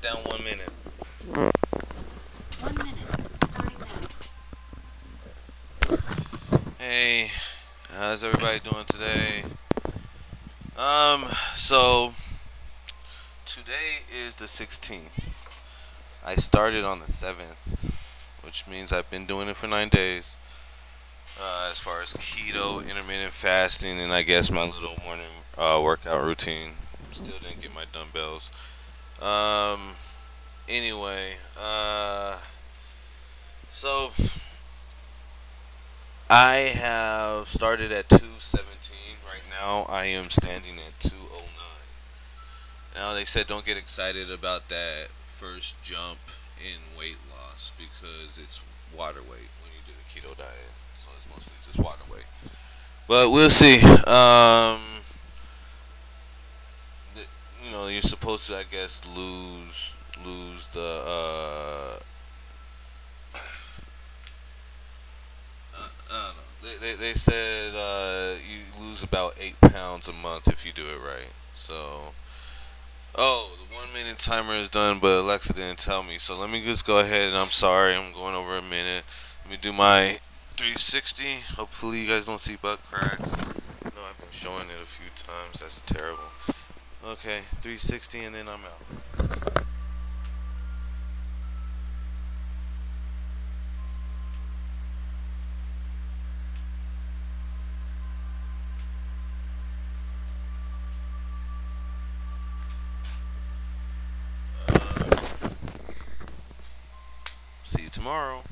Countdown one minute. One minute. Starting now. Hey, how's everybody doing today? Um, so today is the 16th. I started on the 7th, which means I've been doing it for nine days. Uh, as far as keto, intermittent fasting, and I guess my little morning uh, workout routine. Still didn't get my dumbbells. Um, anyway, uh, so I have started at 217. Right now, I am standing at 209. Now, they said don't get excited about that first jump in weight loss because it's water weight when you do the keto diet. So it's mostly just water weight. But we'll see. Um, you know, you're supposed to, I guess, lose lose the. Uh, uh. They, they, they said uh, you lose about eight pounds a month if you do it right. So, oh, the one minute timer is done, but Alexa didn't tell me. So let me just go ahead and I'm sorry, I'm going over a minute. Let me do my 360. Hopefully you guys don't see butt crack. No, I've been showing it a few times. That's terrible. Okay, 360 and then I'm out. Uh, see you tomorrow.